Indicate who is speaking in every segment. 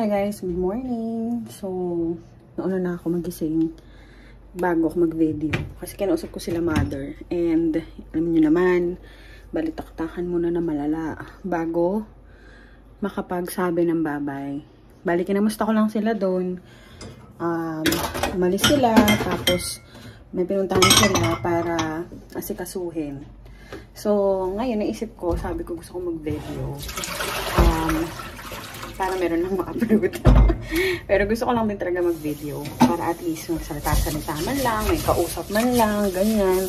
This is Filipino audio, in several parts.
Speaker 1: Hi guys, good morning. So, nauna na ako magising bago ako mag-video. Kasi kinausap ko sila mother. And, alam niyo naman, balitaktakan muna na malala bago makapagsabi ng babay. Bali, kinamusta ko lang sila doon. Um, umalis sila, tapos may pinuntahan sila para asikasuhin. So, ngayon, naisip ko, sabi ko gusto ko mag-video. Para meron lang ma-upload. Pero gusto ko lang din talaga mag-video. Para at least magsalita-salita man lang, may kausap man lang, ganyan.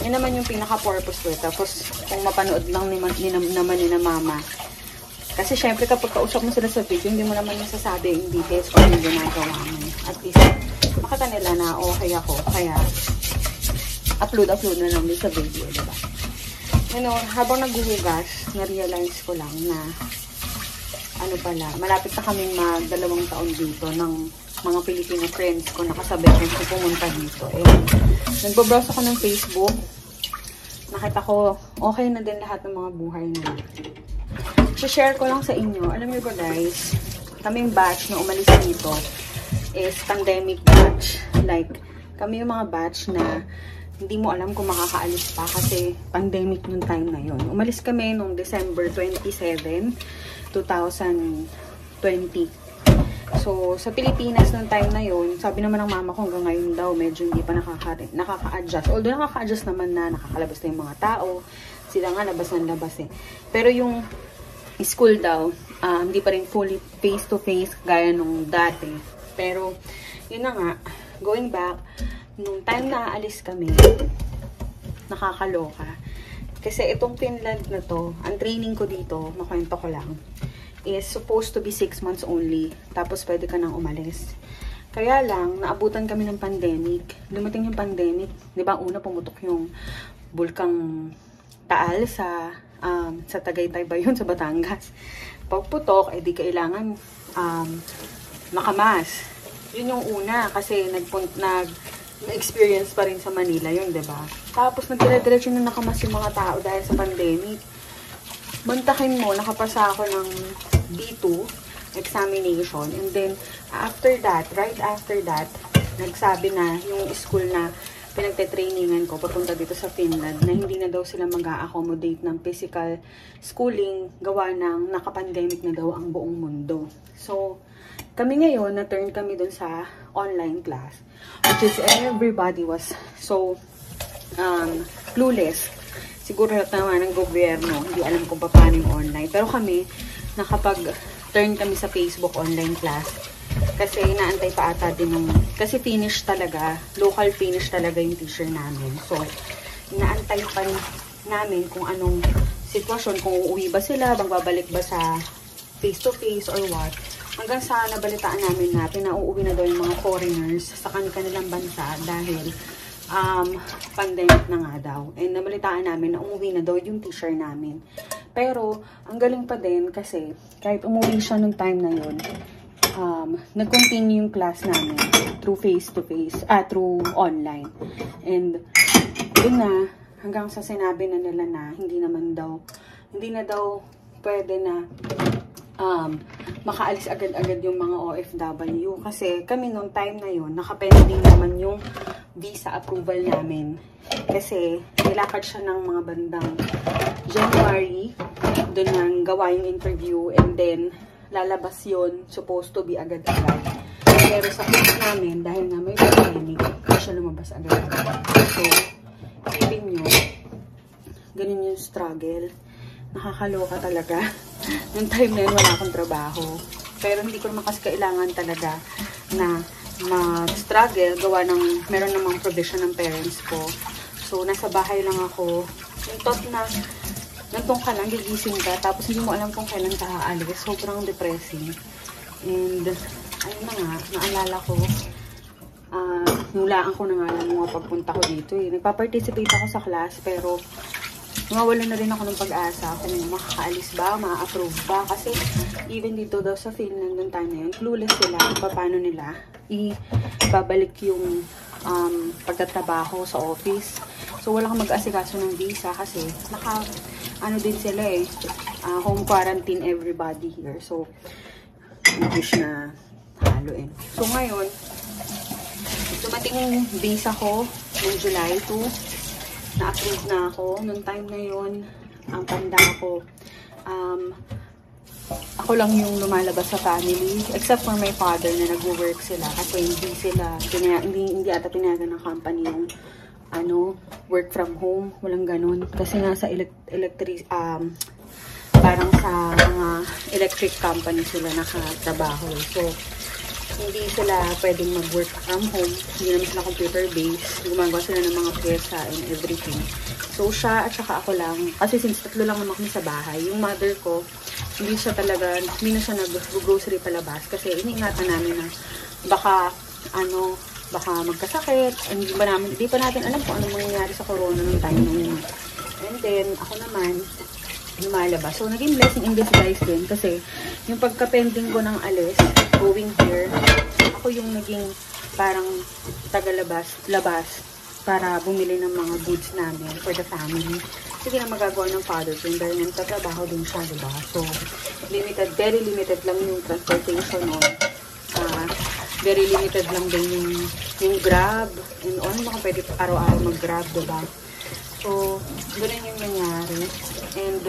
Speaker 1: Yan naman yung pinaka-purpose ko. Tapos, kung mapanood lang ni, ni, naman ni na mama. Kasi syempre kapag kausap mo sila sa video, hindi mo naman masasabi yung details kung ano ginagawa mo. At least, makita nila na okay ako. Kaya, upload-upload na lang din sa video, diba? You know, habang naghuhugas, na-realize ko lang na ano pala, malapit na kaming magdalawang taon dito ng mga Filipino friends ko nakasabay rin ko pumunta dito. And nagbabrowse ako ng Facebook. Nakita ko, okay na din lahat ng mga buhay nila. Share ko lang sa inyo. Alam niyo ba guys, kaming batch na umalis dito is pandemic batch. Like, kami yung mga batch na hindi mo alam kung makakaalis pa kasi pandemic nung time na yon. Umalis kami nung December 27, 2020. So, sa Pilipinas nung time na yon, sabi naman ng mama ko hanggang ngayon daw, medyo hindi pa nakaka nakaka-adjust. Although nakaka-adjust naman na, nakakalabas na yung mga tao. Sila nga labas ng labas eh. Pero yung school daw, uh, hindi pa rin fully face-to-face -face, gaya nung dati. Pero, yun na nga, going back, nung time na aalis kami, nakakaloka. Kasi itong Finland na to, ang training ko dito, makwento ko lang, is supposed to be 6 months only. Tapos pwede ka nang umalis. Kaya lang, naabutan kami ng pandemic. Dumating yung pandemic. Di ba, una pumutok yung bulkang Taal sa um, sa Tagaytay ba yun, sa Batangas. Pagputok, edi eh, kailangan um, makamas. Yun yung una kasi nagpunt, nag, experience pa rin sa Manila yun, ba diba? Tapos nagdire-diretso na nakamas yung mga tao dahil sa pandemic. Bantakin mo, nakapasa ako ng B2 examination. And then, after that, right after that, nagsabi na yung school na pinagte-trainingan ko papunta dito sa Finland na hindi na daw sila mag accommodate ng physical schooling gawa ng nakapandemic na daw ang buong mundo. So, kami ngayon, na-turn kami dun sa online class. Which is everybody was so um, clueless. Siguro naman ng gobyerno, hindi alam kung paano yung online. Pero kami, nakapag-turn kami sa Facebook online class kasi inaantay pa ata din ng, kasi finish talaga, local finish talaga yung teacher namin. So, inaantay pa namin kung anong sitwasyon, kung uuwi ba sila, magbabalik ba sa face-to-face -face or what. Hanggang sa nabalitaan namin na pinauuwi na daw yung mga foreigners sa kanilang bansa dahil um, pandemic na nga daw. And nabalitaan namin na umuwi na daw yung teacher namin. Pero, ang galing pa din kasi kahit umuwi siya nung time na yun, um, nag-continue yung class namin through face-to-face, -face, ah, through online. And, yun na, hanggang sa sinabi na nila na hindi naman daw, hindi na daw pwede na um, makaalis agad-agad yung mga OFW. Kasi kami nung time na yun, nakapending naman yung visa approval namin. Kasi nilakad siya ng mga bandang January, doon nang gawa yung interview, and then lalabas yon supposed to be agad-agad. Pero sa case namin, dahil na may pandemic, hindi siya lumabas agad-agad. So, feeling nyo, ganun yung struggle. Nakakaloka talaga. Nung time na yun, wala akong trabaho. Pero hindi ko naman kasi kailangan talaga na mag-struggle, gawa ng, meron namang provision ng parents ko. So, nasa bahay lang ako. Yung thought na nandun ka lang, gigising ka, tapos hindi mo alam kung kailan ka aalis. Sobrang depressing. And, ayun na nga, naalala ko, uh, nulaan ko na nga lang mga pagpunta ko dito eh. Nagpa-participate ako sa class, pero nawawala na rin ako ng pag-asa kung makakaalis ba, ma-approve ba. Kasi, even dito daw sa Finland, nung time na yun, clueless sila paano nila ibabalik yung um, pagtatrabaho sa office. So, wala kang mag-asikaso ng visa kasi naka, ano din sila eh, uh, home quarantine everybody here. So, dish na haluin. So, ngayon, dumating yung visa ko noong July 2. Na-approve na ako. Noong time na yun, ang tanda ko, um, ako lang yung lumalabas sa family. Except for my father na nag-work sila. Kasi hindi sila, pinaya, hindi, hindi ata pinayagan ng company yung ano, work from home. Walang ganun. Kasi nga sa elect electric, um, parang sa mga electric company sila nakatrabaho. So, hindi sila pwedeng mag-work from home. Hindi naman sila computer-based. Gumagawa sila ng mga pyesa and everything. So, siya at saka ako lang. Kasi since tatlo lang naman kami sa bahay, yung mother ko, hindi siya talaga, hindi na siya nag-grocery palabas. Kasi iniingatan namin na baka, ano, baka magkasakit. Hindi ba namin, hindi pa natin alam kung ano mangyayari sa corona nung time na yun. And then, ako naman, lumalabas. So, naging blessing in disguise din kasi yung pagka-pending ko ng alis, going here, ako yung naging parang tagalabas, labas para bumili ng mga goods namin for the family. Sige na magagawa ng father ko dahil nagtatrabaho din siya, diba? So, limited, very limited lang yung transportation nun. Uh, very limited lang din yung, yung grab and all, mga pwede araw-araw mag-grab, diba? So, ganun yung nangyari. And,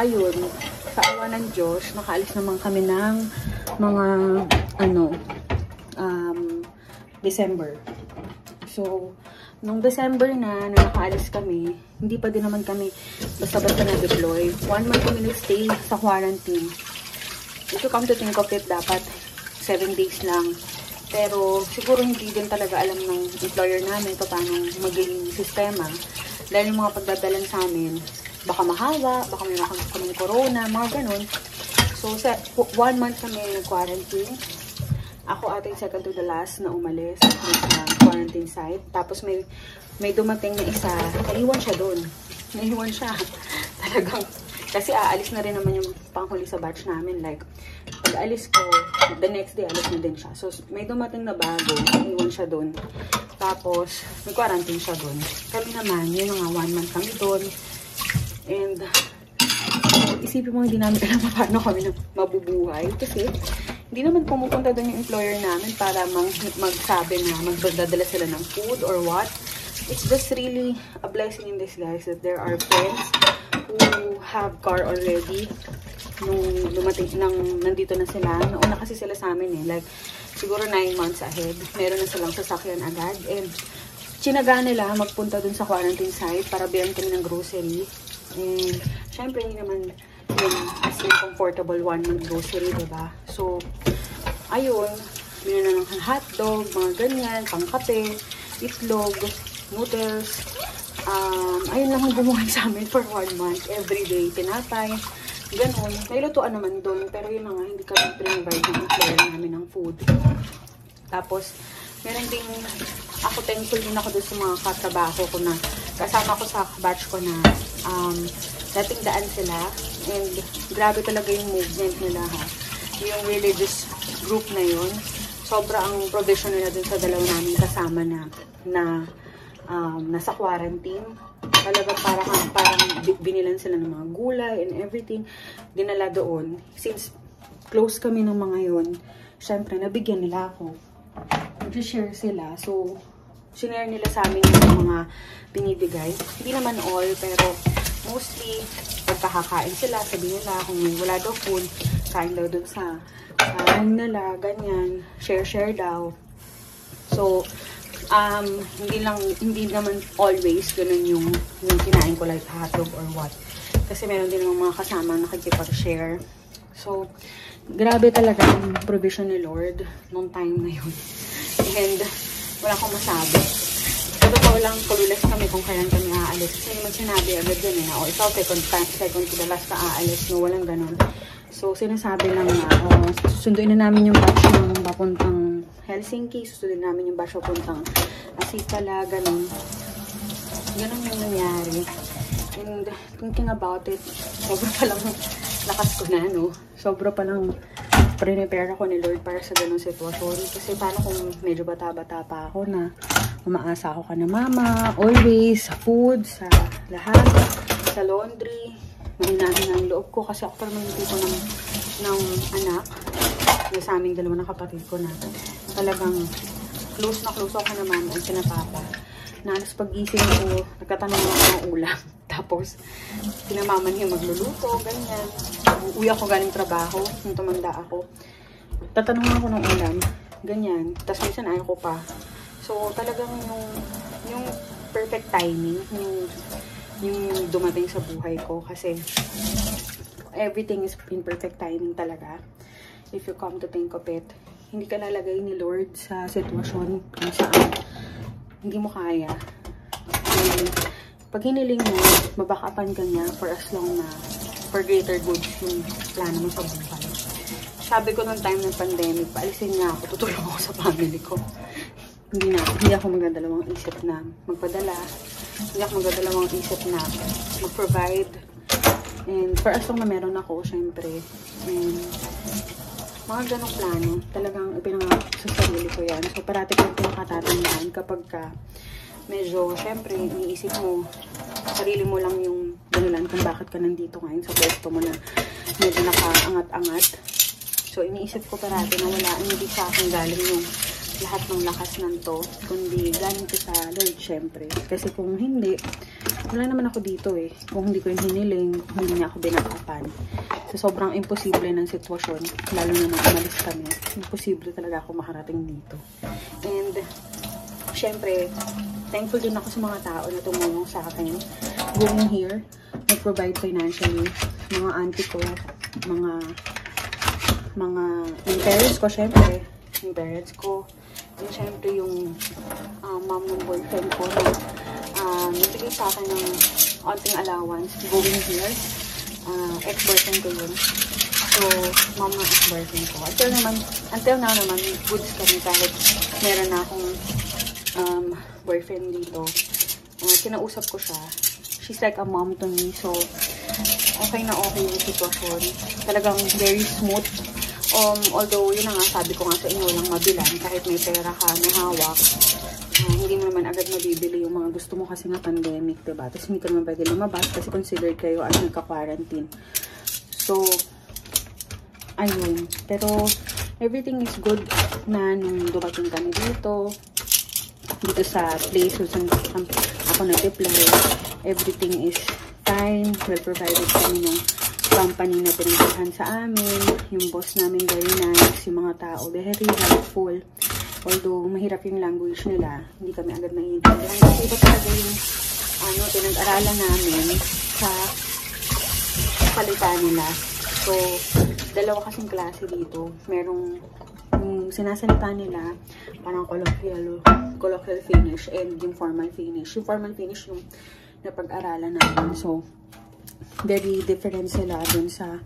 Speaker 1: ayun, sa awa ng Diyos, nakaalis naman kami ng mga, ano, um, December. So, nung December na, na nakaalis kami, hindi pa din naman kami basta-basta na-deploy. One month kami nag-stay sa quarantine. Ito come to think of it, dapat 7 days lang pero siguro hindi din talaga alam ng employer namin kung paano magiging sistema. Dahil yung mga pagdadalan sa amin, baka mahawa, baka may kami corona, mga ganun. So, sa, one month kami nag-quarantine. Ako ata yung second to the last na umalis sa quarantine site. Tapos may, may dumating na isa, naiwan siya doon. Naiwan siya. Talagang kasi aalis na rin naman yung panghuli sa batch namin. Like, pag alis ko, the next day, alis na din siya. So, may dumating na bago. Iwan siya doon. Tapos, may quarantine siya doon. Kami naman, yun nga, one month kami doon. And, isipin mo, hindi namin alam paano kami mabubuhay. Kasi, hindi naman pumupunta doon yung employer namin para mag magsabi na magdadala sila ng food or what. It's just really a blessing in disguise that there are friends who have car already nung dumating, nang nandito na sila. Nauna kasi sila sa amin eh. Like, siguro 9 months ahead. Meron na silang sasakyan agad. And, chinaga nila magpunta dun sa quarantine site para bilang kami ng grocery. And, syempre, hindi naman yun as in comfortable one month grocery, diba? So, ayun, binuna ng hotdog, mga ganyan, pangkape, itlog, noodles, um, ayun lang ang bumuhay sa amin for one month. Every day, tinapay, ganun. May lutuan naman doon, pero yun nga, hindi kami provide ng employer namin ng food. Tapos, meron ding, ako thankful din ako doon sa mga katrabaho ko na, kasama ko sa batch ko na, um, dating daan sila, and grabe talaga yung movement nila ha. Yung religious group na yun, sobra ang provision nila dun sa dalawa namin kasama na, na um, nasa quarantine. Talagang parang, parang binilan sila ng mga gulay and everything. Dinala doon. Since close kami ng mga yon syempre, nabigyan nila ako. Nag-share sila. So, sinare nila sa amin yung mga binibigay. Hindi naman all, pero mostly, pagkakakain sila, sabi nila kung wala daw food, kain daw dun sa kain nila, ganyan, share-share daw. So, um, hindi lang, hindi naman always ganun yung, yung kinain ko like hotdog or what. Kasi meron din mga kasama na nakikipag-share. So, grabe talaga yung provision ni Lord nung time na yun. And, wala akong masabi. Sa totoo lang, kululas kami kung kailan kami aalis. Kasi naman sinabi agad yun eh, na, oh, ikaw second, second to the last ka aalis, no, walang ganun. So, sinasabi lang na, oh, susunduin na namin yung batch ng papuntang Helsinki. Susundin namin yung basyo puntang Asipala, ganun. Ganun yung nangyari. And thinking about it, sobra pa lang lakas ko na, no? Sobra pa lang prepare ako ni Lord para sa ganung sitwasyon. Kasi paano kung medyo bata-bata pa ako na umaasa ako ka na mama, always, sa food, sa lahat, sa laundry, mahinahin ang loob ko kasi ako parang yung tipo ng, ng anak na sa aming dalawa ng kapatid ko na talagang close na close ako naman ang sinapapa. Na alas pag-ising ko, nagkatanong ako ng ulam. Tapos, pinamaman niya magluluto, ganyan. Uwi ako galing trabaho, nung tumanda ako. Tatanong ako ng ulam, ganyan. Tapos minsan ayaw ko pa. So, talagang yung, yung perfect timing, yung, yung dumating sa buhay ko. Kasi, everything is in perfect timing talaga. If you come to think of it, hindi ka lalagay ni Lord sa sitwasyon kung saan hindi mo kaya. And, pag hiniling mo, mabakapan ka niya for as long na for greater good yung plano mo sa buhay. Sabi ko nung time ng pandemic, paalisin niya ako, tutulong ako sa family ko. hindi na, hindi ako magdadalawang isip na magpadala. Hindi ako magdadalawang isip na mag-provide. And for as long na meron ako, syempre. And mga ganong plano, talagang ipinangako sa sarili ko yan. So, parati ko pinakatatandaan kapag ka medyo, syempre, iniisip mo, sarili mo lang yung dahilan kung bakit ka nandito ngayon sa pwesto mo na medyo nakaangat-angat. So, iniisip ko parati na wala, hindi sa akin galing yung lahat ng lakas ng to, kundi galing ko sa Lord, syempre. Kasi kung hindi, wala naman ako dito eh. Kung hindi ko yung hiniling, hindi niya ako binakapan. So, sobrang imposible ng sitwasyon, lalo na nang umalis kami. Imposible talaga ako makarating dito. And, syempre, thankful din ako sa mga tao na tumulong sa akin. Going here, nag-provide financially. Mga auntie ko, mga, mga, yung parents ko, syempre, yung parents ko, yung syempre yung uh, mom ng boyfriend ko na uh, nagbigay sa akin ng onting allowance going here uh, ex-boyfriend ko yun. So, mom ng ex-boyfriend ko. Until naman, until now naman, goods kami kahit meron na akong um, boyfriend dito. Uh, kinausap ko siya. She's like a mom to me. So, okay na okay yung sitwasyon. Talagang very smooth. Um, although, yun na nga, sabi ko nga sa inyo lang mabilan. Kahit may pera ka na hawak, hindi mo naman agad mabibili yung mga gusto mo kasi nga pandemic, diba? Tapos hindi ka naman pwede lumabas kasi considered kayo as nagka-quarantine. So, ayun. Pero, everything is good na nung dumating kami dito, dito sa place kung saan ako nag-apply, everything is fine. Well provided kami ng company na pinagdahan sa amin. Yung boss namin very nice. Yung mga tao very helpful. Although, mahirap yung language nila, hindi kami agad naiintindihan. Kasi iba talaga yung ano, pinag-aralan namin sa salita nila. So, dalawa kasing klase dito. Merong yung sinasalita nila, parang colloquial, colloquial finish and yung formal finish. Yung formal finish yung napag-aralan namin. So, very different sila dun sa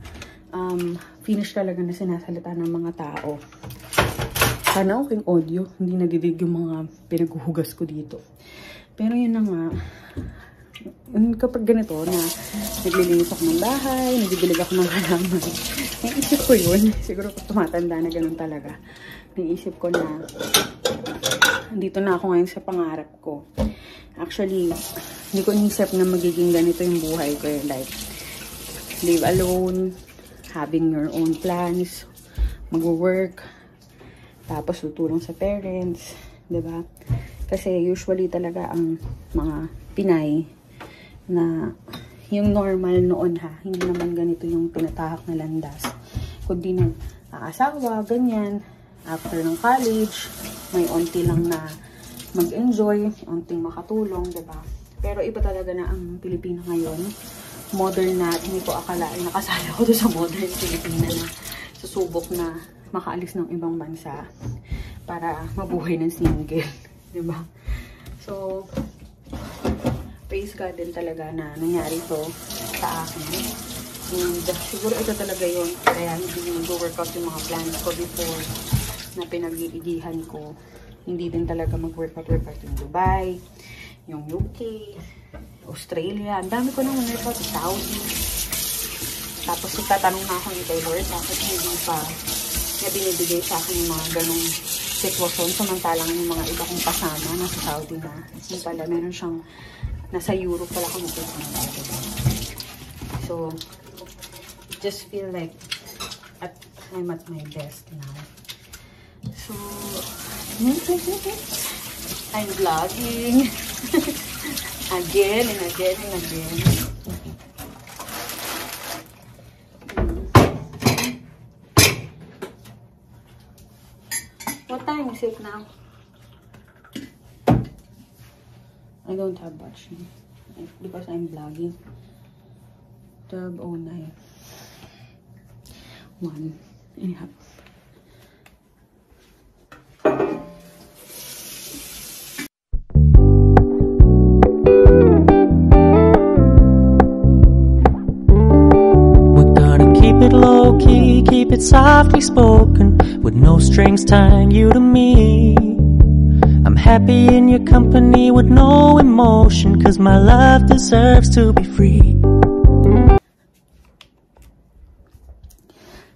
Speaker 1: um, finish talaga na sinasalita ng mga tao. Sana okay audio. Hindi nadidig yung mga pinaghuhugas ko dito. Pero yun na nga. Kapag ganito na naglilinis ako ng bahay, nagbibilig ako ng halaman. Naisip ko yun. Siguro kung tumatanda na ganun talaga. Naisip ko na dito na ako ngayon sa pangarap ko. Actually, hindi ko inisip na magiging ganito yung buhay ko. Like, live alone, having your own plans, mag-work, tapos tutulong sa parents, 'di ba? Kasi usually talaga ang mga Pinay na yung normal noon ha, hindi naman ganito yung pinatahak na landas. Kundi nang aasawa, ganyan, after ng college, may onti lang na mag-enjoy, onting makatulong, 'di ba? Pero iba talaga na ang Pilipino ngayon. Modern na, hindi ko akalain nakasali ako doon sa modern Pilipina na susubok na makaalis ng ibang bansa para mabuhay ng single. diba? So, praise God din talaga na nangyari to sa akin. And siguro ito talaga yon Kaya hindi mag-workout yung mga plans ko before na pinag-iigihan ko. Hindi din talaga mag-workout workout yung Dubai, yung UK, Australia. Ang dami ko nang workout. Saudi. Tapos itatanong na ako ni Taylor bakit hindi pa na binibigay sa akin yung mga ganong sitwasyon. Samantalang yung mga iba kong kasama nasa Saudi na. Yung pala, meron siyang nasa Europe pala kung napunta na So, just feel like at I'm at my best now. So, I'm vlogging again and again and again. What it now? I don't have watch because I'm vlogging. 12.09. One and a half.
Speaker 2: We're gonna keep it low key, keep it softly spoken, with no strings tying you to me. I'm happy in your company with no emotion, cause my love deserves to be free.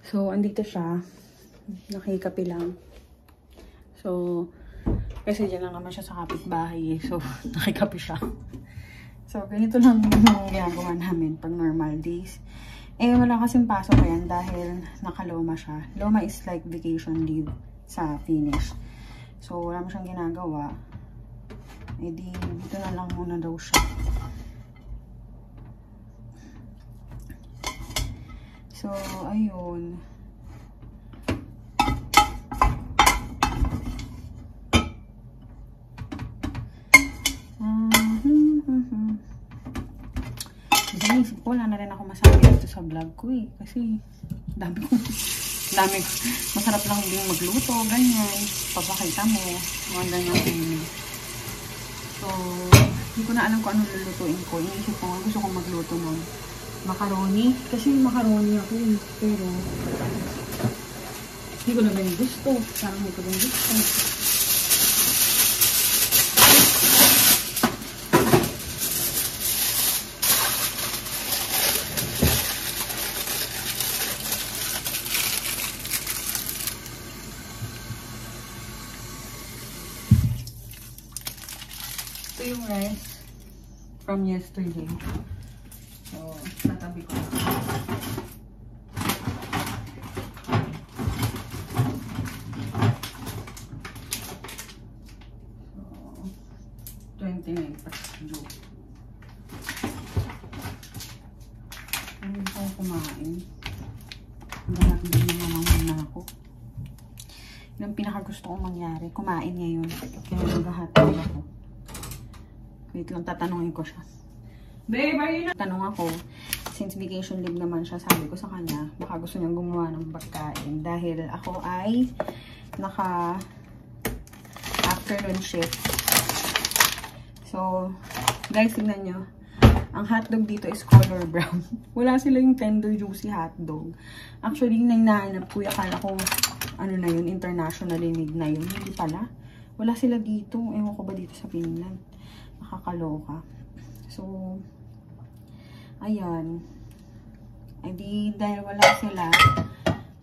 Speaker 1: So, andito siya. Nakikapi lang. So, kasi dyan lang naman siya sa kapitbahay eh. So, nakikapi siya. So, ganito lang yung ginagawa namin pag normal days. Eh, wala kasing pasok yan dahil nakaloma siya. Loma is like vacation leave sa Finnish. So, wala mo siyang ginagawa. Eh di, dito na lang muna daw siya. So, ayun. Ko, wala na rin ako masabi dito sa vlog ko eh. Kasi, dami ko, dami ko. Masarap lang din magluto, ganyan. Papakita mo, mga ganyan. So, hindi ko na alam kung anong lulutuin ko. Iniisip ko, gusto kong magluto ng macaroni. Kasi macaroni ako eh. Pero, hindi ko naman gusto. Parang hindi ko rin gusto. Ito yung rice from yesterday. So, tatabi ko. So, 29 pa kilo. Ano kumain? Lahat din naman na ako. Yun ang pinakagusto kong mangyari. Kumain ngayon. Kaya naghahatid ako. Wait lang, tatanungin ko siya. Babe, are you not? Tanong ako, since vacation leave naman siya, sabi ko sa kanya, baka gusto niyang gumawa ng pagkain. Dahil ako ay naka afternoon shift. So, guys, tingnan nyo. Ang hotdog dito is color brown. Wala sila yung tender juicy hotdog. Actually, yung nainanap ko, akala ko, ano na yun, internationally made na yun. Hindi pala. Wala sila dito. Ewan ko ba dito sa Finland. Nakakaloka. So, ayan. Ay di, dahil wala sila,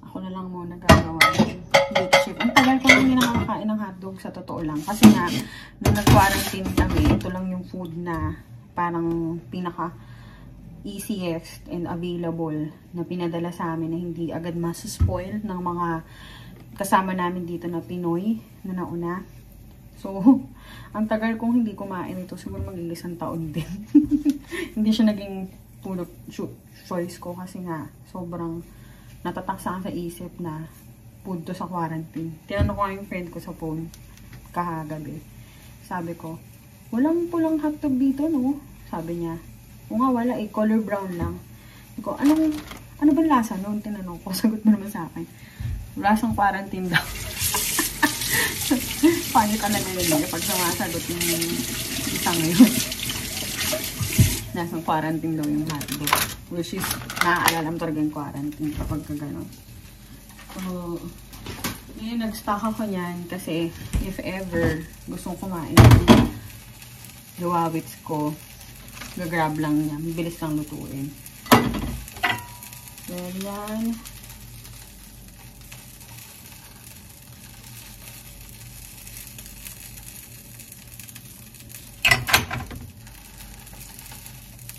Speaker 1: ako na lang muna gagawa ng late shift. Ang tagal ko hindi nakakain ng hotdog sa totoo lang. Kasi nga, nung nag-quarantine kami, ito lang yung food na parang pinaka easiest and available na pinadala sa amin na hindi agad masaspoil ng mga kasama namin dito na Pinoy na nauna. So, ang tagal kong hindi kumain ito, siguro magiging isang taon din. hindi siya naging puro choice ko kasi nga sobrang natataksa sa isip na food to sa quarantine. Tinanong ko yung friend ko sa phone kahagabi. Sabi ko, walang pulang hotdog dito, no? Sabi niya, o nga, wala eh, color brown lang. Sabi ko, anong, ano ba lasa noon? Tinanong ko, sagot mo naman sa akin. Lasang quarantine daw. Paano ka na nila pag sumasagot yung isang ngayon. Nasang quarantine daw yung hotdog. Which is, naaalala mo talaga yung quarantine kapag ka gano'n. So, ngayon nag-stock ako niyan kasi if ever gustong kumain ng gawawits ko, gagrab lang niya. Mabilis lang lutuin. So,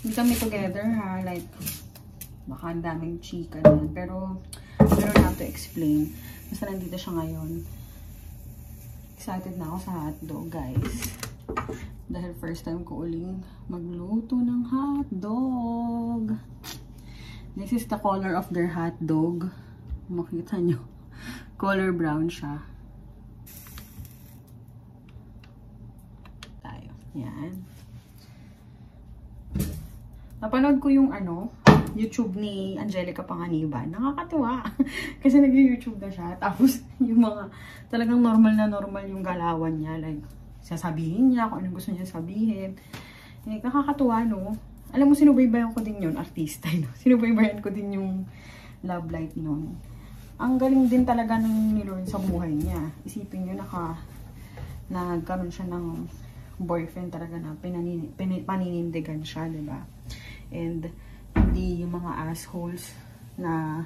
Speaker 1: Hindi kami together ha. Like, Baka ang daming chika na. Pero, I don't have to explain. Basta nandito siya ngayon. Excited na ako sa hotdog, guys. Dahil first time ko uling magluto ng hotdog. This is the color of their hotdog. Makita nyo. Color brown siya. Tayo. Yan. Napanood ko yung ano, YouTube ni Angelica Panganiban. Nakakatuwa. Kasi nag-YouTube na siya. Tapos, yung mga talagang normal na normal yung galawan niya. Like, sasabihin niya kung anong gusto niya sabihin. Like, nakakatuwa, no? Alam mo, sinubaybayan ko din yun, artista, no? Sinubaybayan ko din yung love life nun. Ang galing din talaga ng nilearn sa buhay niya. Isipin niyo, naka, nagkaroon siya ng boyfriend talaga na pinanin, pin, paninindigan siya, ba? And, hindi yung mga assholes na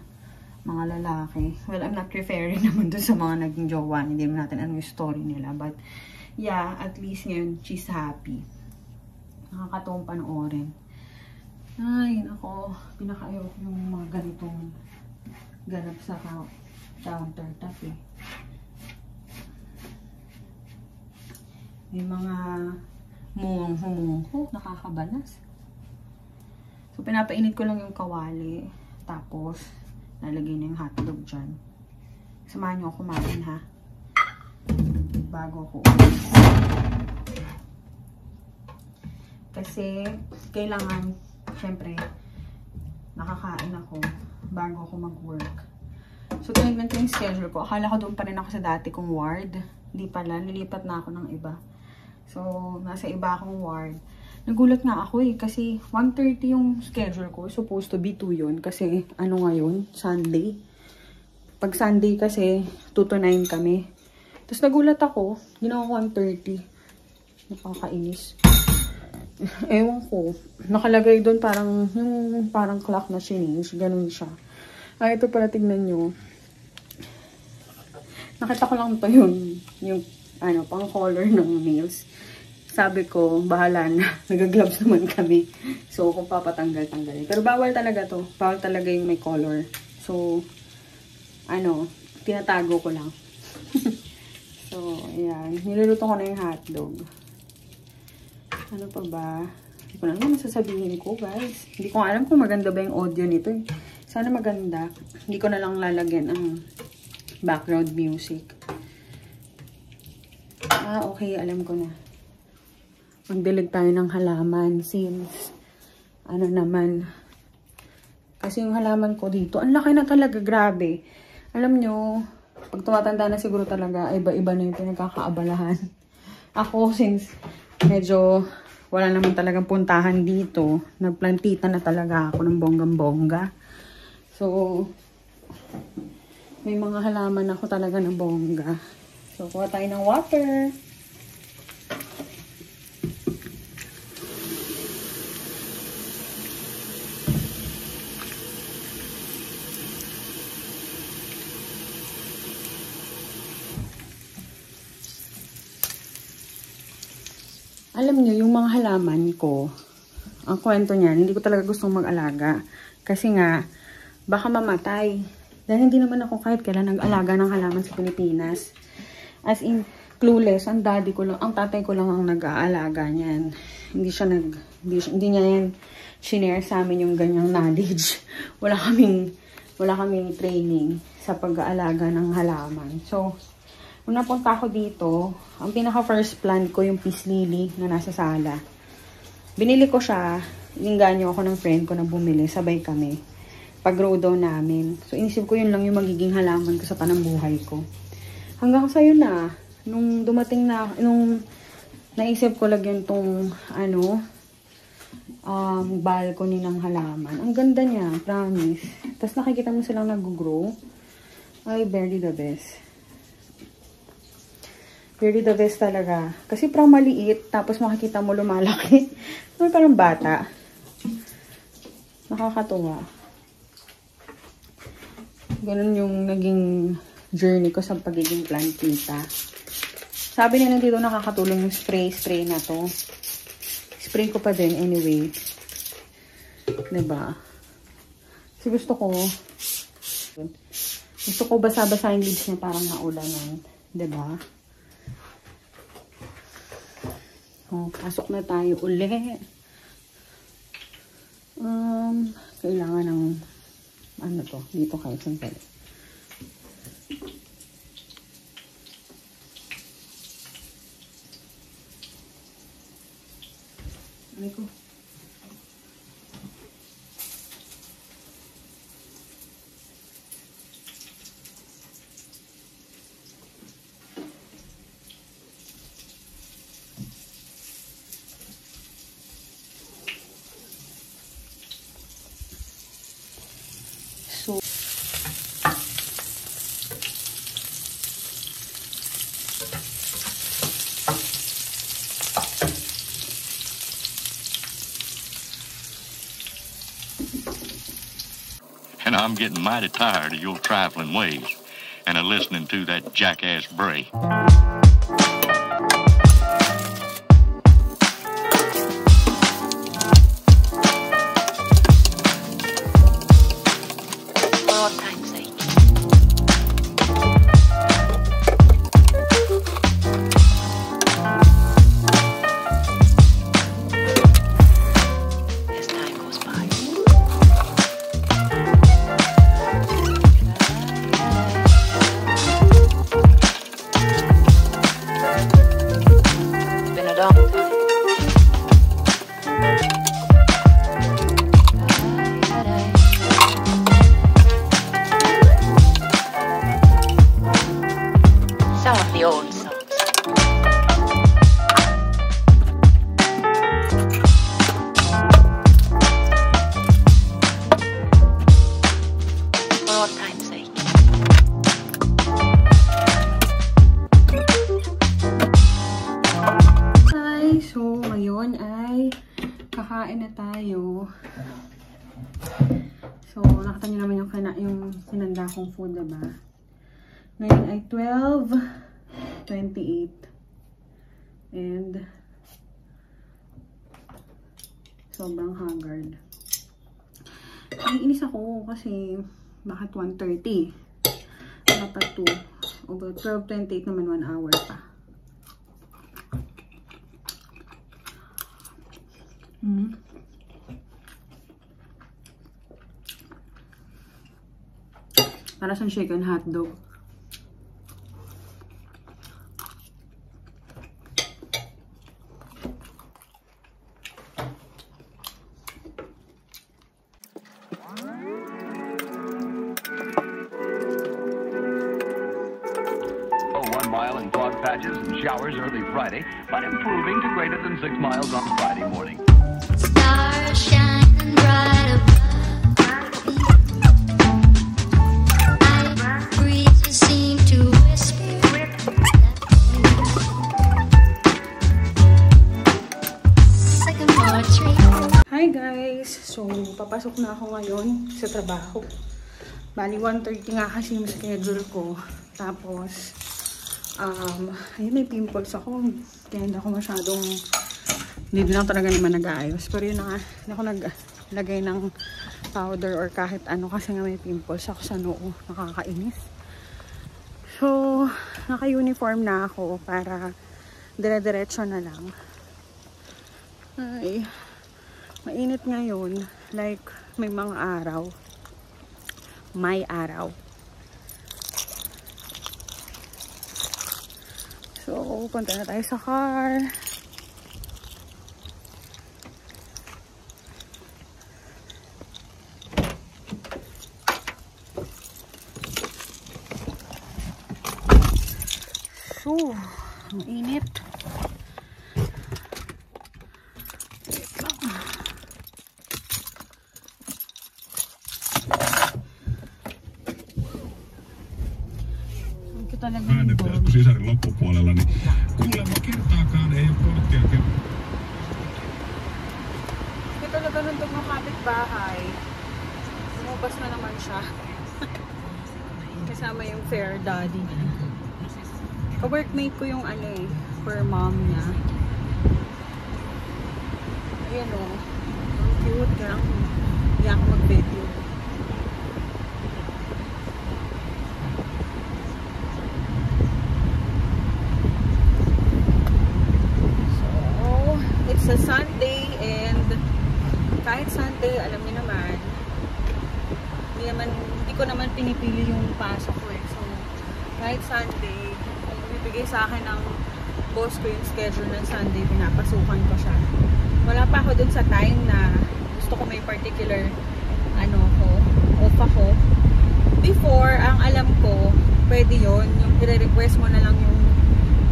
Speaker 1: mga lalaki. Well, I'm not referring naman dun sa mga naging jowa. Hindi naman natin ano yung story nila. But, yeah, at least ngayon, she's happy. Nakakatuwang panoorin. Ay, nako, pinakaayok yung mga ganitong ganap sa countertop eh. May mga mungho-mungho, nakakabalas. Pinapainit ko lang yung kawali. Tapos, lalagay na yung hotdog dyan. Samahan nyo ako kumain, ha? Bago ako Kasi, kailangan, syempre, nakakain ako bago ako mag-work. So, tinignan ko yung schedule ko. Akala ko doon pa rin ako sa dati kong ward. Hindi pala, nilipat na ako ng iba. So, nasa iba akong ward. Nagulat nga ako eh, kasi 1.30 yung schedule ko. Supposed to be 2 yun. Kasi, ano ngayon? Sunday. Pag Sunday kasi, 2 to 9 kami. Tapos nagulat ako, ginawa ko 1.30. Nakakainis. Ewan ko. Nakalagay doon parang, yung parang clock na change. Ganun siya. Ah, ito pala, tignan nyo. Nakita ko lang to yung, yung, ano, pang color ng nails. Sabi ko, bahala na. Nagagloves naman kami. So, kung papatanggal-tanggalin. Pero bawal talaga to. Bawal talaga yung may color. So, ano, tinatago ko lang. so, ayan. Niluluto ko na yung hotdog. Ano pa ba? Hindi ko na naman sasabihin ko, guys. Hindi ko alam kung maganda ba yung audio nito. Eh. Sana maganda. Hindi ko na lang lalagyan ang background music. Ah, okay. Alam ko na. Magdilig tayo ng halaman since ano naman. Kasi yung halaman ko dito, ang laki na talaga. Grabe. Alam nyo, pag tumatanda na siguro talaga, iba-iba na yung pinagkakaabalahan. Ako, since medyo wala naman talagang puntahan dito. Nagplantita na talaga ako ng bonggang-bongga. So, may mga halaman ako talaga ng bongga. So, kuha tayo ng water. Alam niyo, yung mga halaman ko, ang kwento niyan, hindi ko talaga gustong mag-alaga. Kasi nga, baka mamatay. Dahil hindi naman ako kahit kailan nag-alaga ng halaman sa Pilipinas. As in, clueless. Ang daddy ko lang, ang tatay ko lang ang nag-aalaga niyan. Hindi siya nag, hindi, hindi niya yan shinare sa amin yung ganyang knowledge. Wala kaming, wala kaming training sa pag-aalaga ng halaman. So, Nung napunta ako dito, ang pinaka first plant ko yung peace lily na nasa sala. Binili ko siya, iningganyo ako ng friend ko na bumili, sabay kami. Pag-grow daw namin. So, inisip ko yun lang yung magiging halaman ko sa panambuhay ko. Hanggang sa yun na, nung dumating na, nung naisip ko lagyan tong, ano, um, balcony ng halaman. Ang ganda niya, promise. Tapos nakikita mo silang nag-grow. Ay, very the best. Very the best talaga. Kasi parang maliit, tapos makikita mo lumalaki. Ano parang bata. Nakakatuwa. Ganun yung naging journey ko sa pagiging plantita. Sabi nila dito nakakatulong yung spray-spray na to. Spray ko pa din anyway. Diba? Kasi gusto ko, gusto ko basa-basa yung leaves niya parang naulanan. 'di ba? Oh, pasok na tayo uli. Um, kailangan ng ano to, dito kayo sandali. Ay ko.
Speaker 3: Getting mighty tired of your trifling ways and of listening to that jackass Bray.
Speaker 1: 24, diba? Ngayon ay 12, 28. And, sobrang haggard. Naiinis ako kasi, bakit 1.30? Dapat 2. Although 12.28 naman 1 hour pa. Mm-hmm. Para siyang chicken hotdog. Bali, 1.30 nga kasi yung schedule ko. Tapos, um, ayun, may pimples ako. Kaya hindi ako masyadong, hindi din ako talaga naman nag-aayos. Pero yun na nga, hindi ako naglagay ng powder or kahit ano kasi nga may pimples ako sa noo. Nakakainis. So, naka-uniform na ako para dire-diretso na lang. Ay, mainit ngayon. Like, may mga araw. May araw. So, punta na tayo sa car. So, ang init. Onko talaga yung
Speaker 4: väännetään,
Speaker 1: dog?
Speaker 4: kun sisarin loppupuolella, niin kuulemma kertaakaan ei ole korttia kerran.
Speaker 1: Ito talaga nung dog ng kapitbahay. Lumabas na naman siya. Kasama yung fair daddy. Ka-workmate ko yung ano eh, for mom niya. Ayan o. Ang cute. Kaya ako, hindi ako mag-video. ko naman pinipili yung pasok ko eh. So, kahit Sunday, bibigay sa akin ng boss ko yung schedule ng Sunday, pinapasukan ko siya. Wala pa ako dun sa time na gusto ko may particular ano ko, off ako. Before, ang alam ko, pwede yon yung i-request mo na lang yung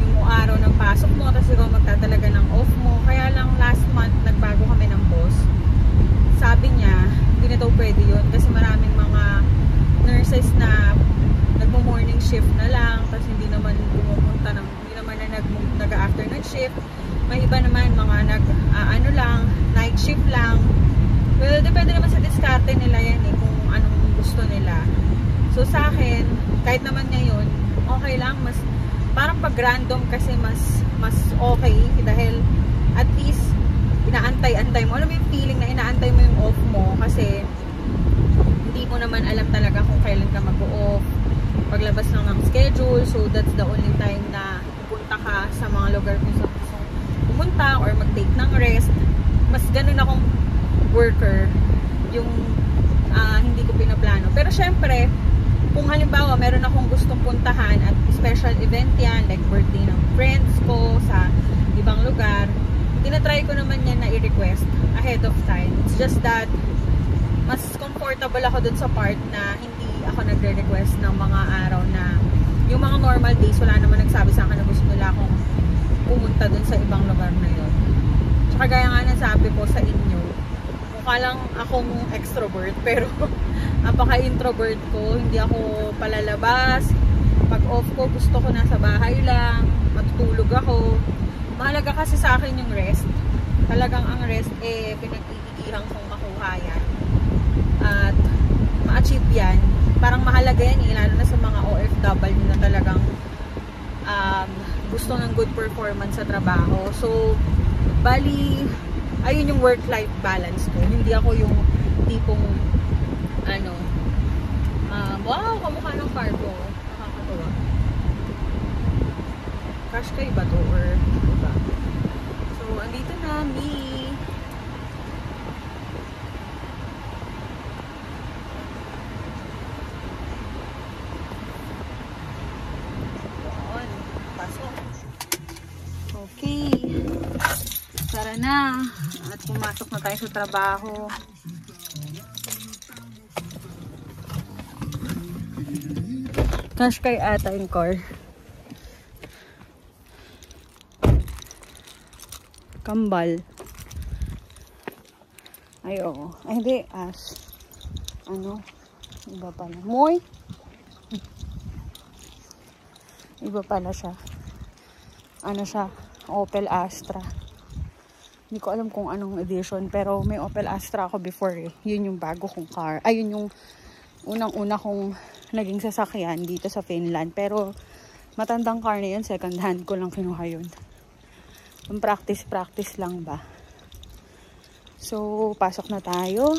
Speaker 1: yung araw ng pasok mo, tapos ikaw magtatalaga ng off mo. Kaya lang last month, nagbago kami ng boss. Sabi niya, hindi na daw pwede yun kasi maraming mga nurses na nagmo-morning shift na lang tapos hindi naman pumupunta ng hindi naman na nag, nag-afternoon shift. May iba naman mga nag ah, ano lang night shift lang. Well depende naman sa diskarte nila yan eh kung anong gusto nila. So sa akin kahit naman ngayon okay lang mas parang pag random kasi mas mas okay dahil at least inaantay-antay mo. Alam mo yung feeling na inaantay mo yung off mo kasi hindi mo naman alam talaga kung kailan ka mag-off paglabas lang ng schedule. So that's the only time na pupunta ka sa mga lugar kung saan gusto pumunta or mag-take ng rest. Mas ganun akong worker yung ah, hindi ko pinaplano. Pero syempre kung halimbawa meron akong gustong puntahan at special event yan like birthday ng friends ko sa ibang lugar tinatry ko naman yan na i-request ahead of time. It's just that mas comfortable ako dun sa part na hindi ako nagre-request ng mga araw na yung mga normal days, wala naman nagsabi sa akin na gusto nila akong pumunta dun sa ibang lugar na yun. Tsaka gaya nga ng sabi ko sa inyo, mukha lang akong extrovert, pero napaka-introvert ko, hindi ako palalabas. Pag off ko, gusto ko nasa bahay lang, matutulog ako. Mahalaga kasi sa akin yung rest. Talagang ang rest, eh, pinag-iigihan kong makuha yan at ma-achieve yan, parang mahalaga yan, eh, lalo na sa mga OFW na talagang um, gusto ng good performance sa trabaho. So, bali, ayun yung work-life balance ko. Hindi ako yung tipong, ano, um, wow, kamukha ng car ko. Nakakatawa. Crush kayo ba to? Or, diba? So, andito na, me. Yun. Pasok. Okay. Tara na. At pumasok na tayo sa trabaho. Cash kay ata yung car. Kambal. Ay, oo. Ay, hindi. Ash. Ano? Iba pala. Moy? Iba pala siya. Ano siya? Opel Astra. Hindi ko alam kung anong edition. Pero may Opel Astra ako before eh. Yun yung bago kong car. Ayun yung unang-una kong naging sasakyan dito sa Finland. Pero matandang car na yun. Second hand ko lang kinuha yun. Yung practice-practice lang ba. So, pasok na tayo.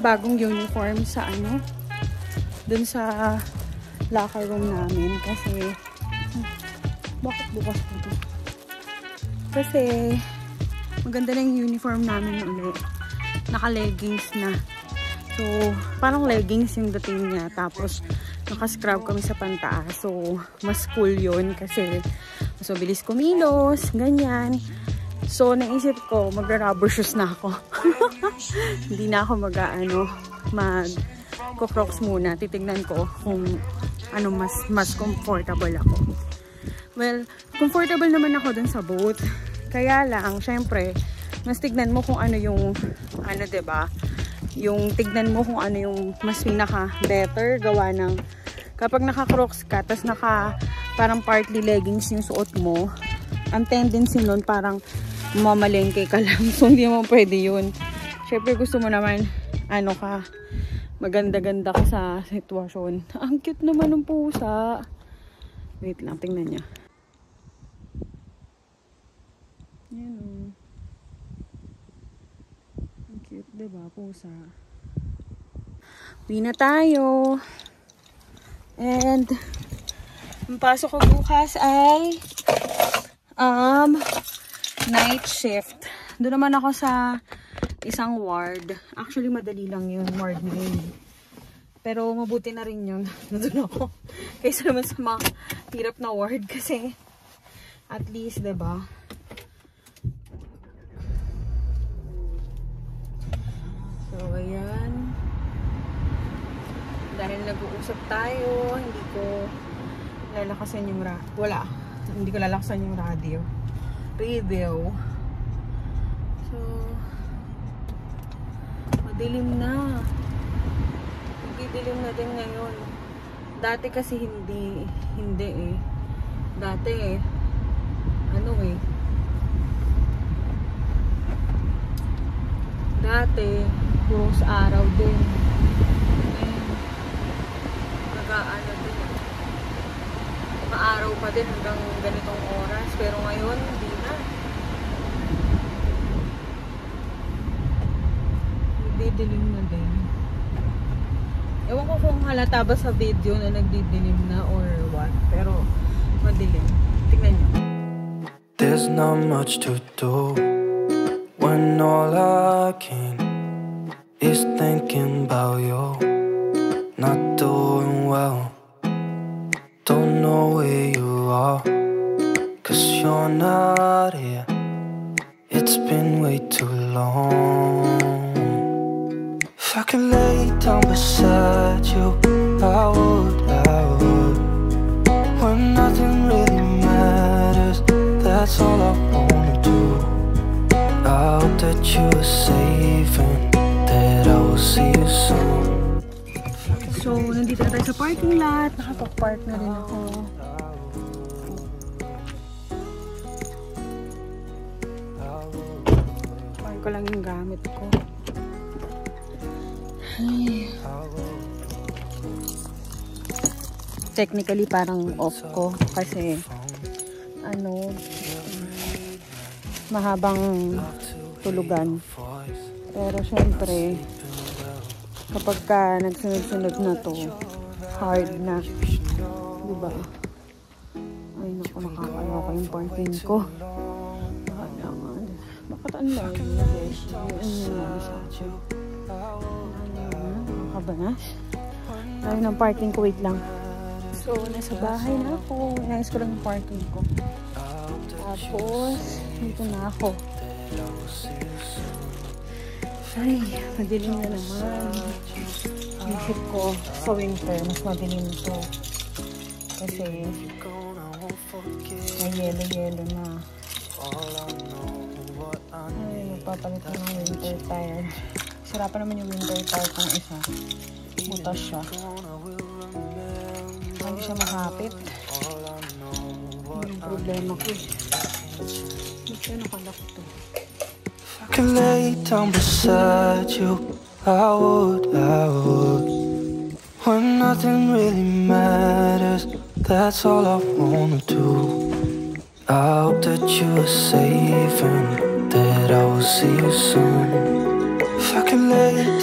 Speaker 1: Ng bagong uniform sa ano, dun sa locker room namin kasi bakit bukas po to? Kasi maganda na yung uniform namin ulit. Naka-leggings na. So, parang leggings yung dating niya. Tapos, naka-scrub kami sa pantaas. So, mas cool yun kasi mas mabilis kumilos, ganyan. So, naisip ko, magra-rubber shoes na ako. Hindi na ako mag, ano, mag crocs muna. Titignan ko kung ano mas, mas comfortable ako. Well, comfortable naman ako dun sa boat. Kaya lang, syempre, mas tignan mo kung ano yung, ano, ba Yung tignan mo kung ano yung mas pinaka better gawa ng kapag naka-crocs ka, tapos naka parang partly leggings yung suot mo, ang tendency nun parang mamalengke ka lang. So, hindi mo pwede yun. Syempre, gusto mo naman, ano ka, maganda-ganda ka sa sitwasyon. Ang cute naman ng pusa. Wait lang, tingnan niya. Yan o. Ang cute, diba, pusa? Uwi na tayo. And, ang pasok ko bukas ay um, night shift. Doon naman ako sa isang ward. Actually, madali lang yun, ward name. Pero mabuti na rin yun. Nandun ako. Kaysa naman sa mga hirap na ward kasi at least, ba? So, ayan. Dahil nag-uusap tayo, hindi ko lalakasan yung ra wala. Hindi ko lalakasan yung radio. Radio. So, madilim na. Dilim na din ngayon. Dati kasi hindi, hindi eh. Dati eh, ano eh. Dati, puro sa araw din. Ngayon, nag-ano din. Maaraw pa din hanggang ganitong oras. Pero ngayon, Na din. Ewan ko kung halata ba sa video na nagdidilim na or what. Pero, madilim. Tingnan nyo.
Speaker 5: There's not much to do when all I can is thinking about you. Not doing well, don't know where you are, cause you're not here. It's been way too long. Could lay down beside you, I would, I would. When nothing really matters, that's all I wanna do. I hope that you are safe and that I will see you soon.
Speaker 1: So, nandito na tayo sa parking lot. Nakapag-park na rin ako. Park ko lang yung gamit ko. Technically, parang off ko. Kasi, ano, mahabang tulugan. Pero, syempre, kapag ka nagsunod-sunod na to, hard na. Diba? Ay, naku, nakakalawa ko yung parking ko. Baka naman. Bakit ang layo na, besh? Ano yung sa akin? Nakakabanas. Layo ng parking ko. Wait lang. So, nasa bahay na ako. Inayos ko lang yung parking ko. Tapos, dito na ako. Ay, madilim na naman. Isip ko, sa winter, mas madilim to. Kasi, may yelo-yelo na. Ay, magpapalit na ng winter tire. Sira pa naman yung winter isa. Butas siya. Hindi siya. Yung problema ko eh. Siya nakalak to?
Speaker 5: I could lay down beside you, I would, I would. When nothing really matters, that's all I wanna do. I hope that you are safe and that I will see you soon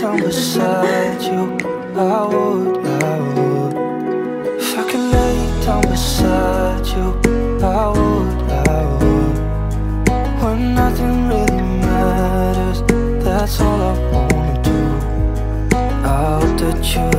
Speaker 5: down beside you I would, I would. If I could lay down beside you I would, I would. When nothing really matters That's all I wanna do. I hope that you're